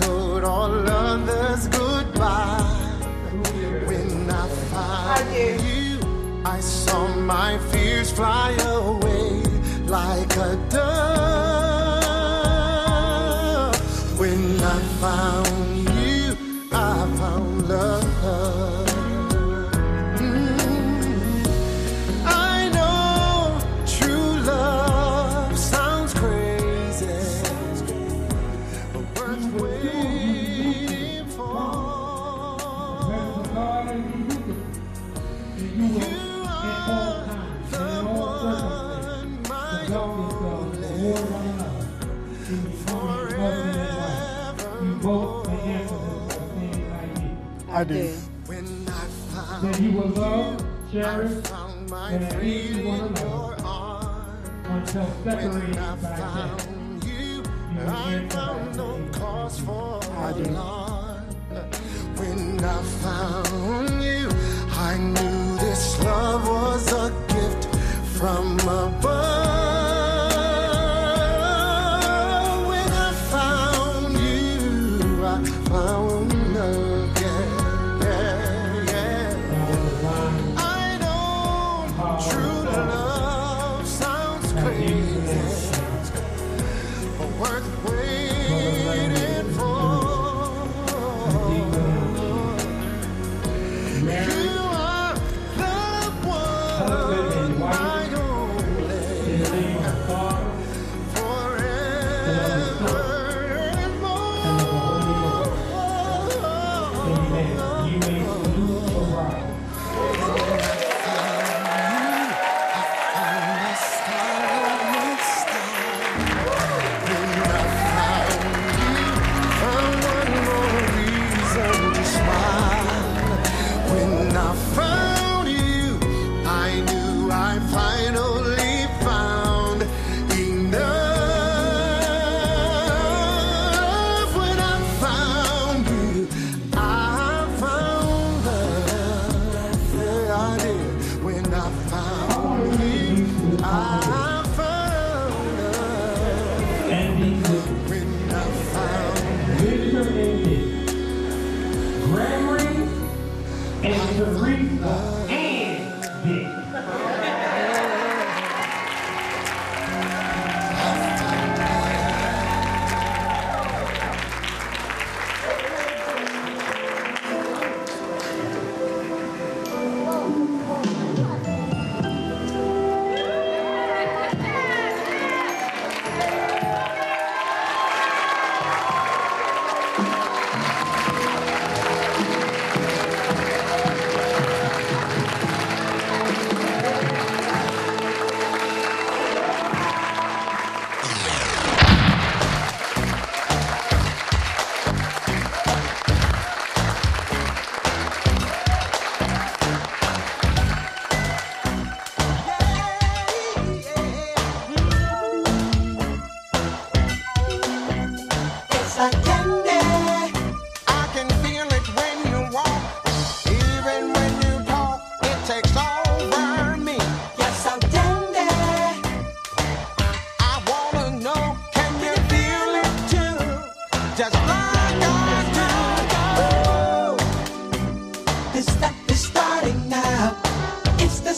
told all others goodbye. When I found you, I saw my fears fly away like a dove. When I found You I found no cause for alarm. When I found you, I knew this love was a gift from above.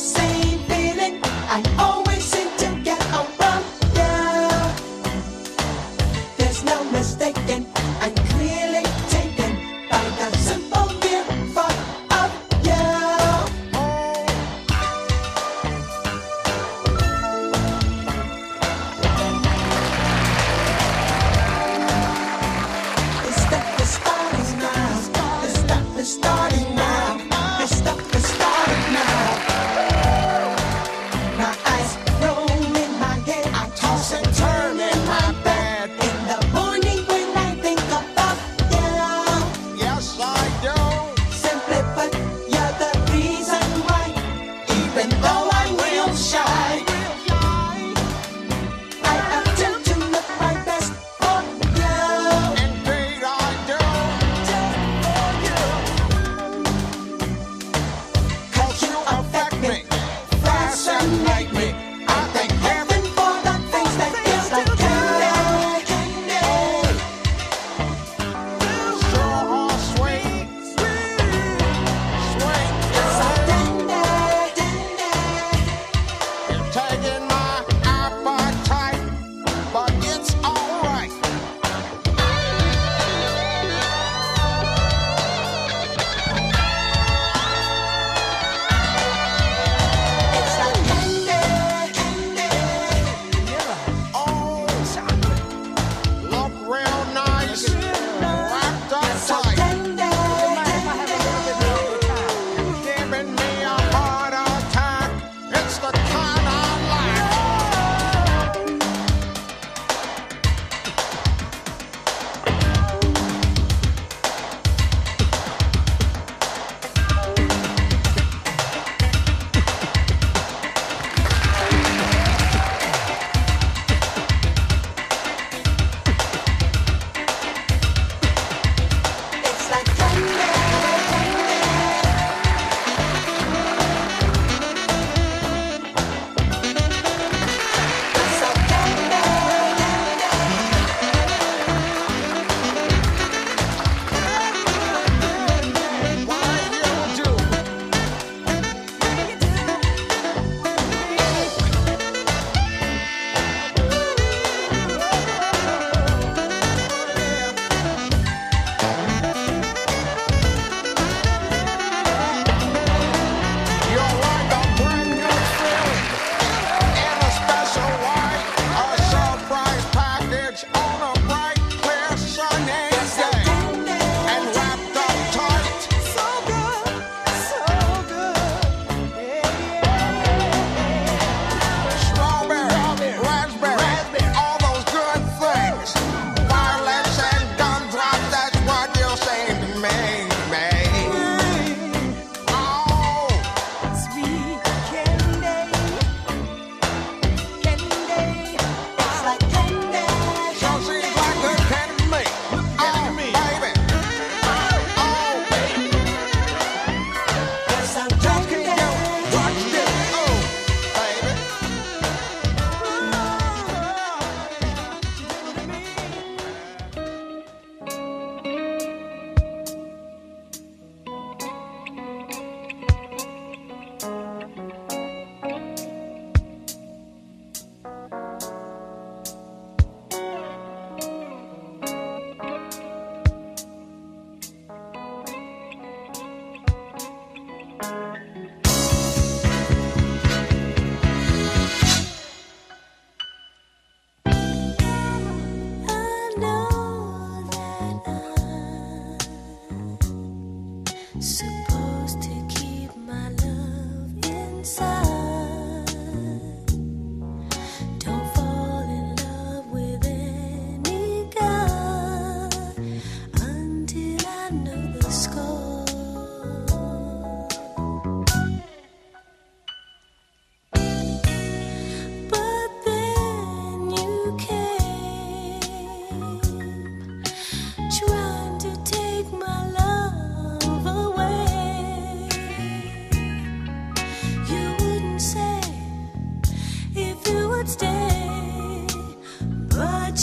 same.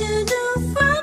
Let do whisper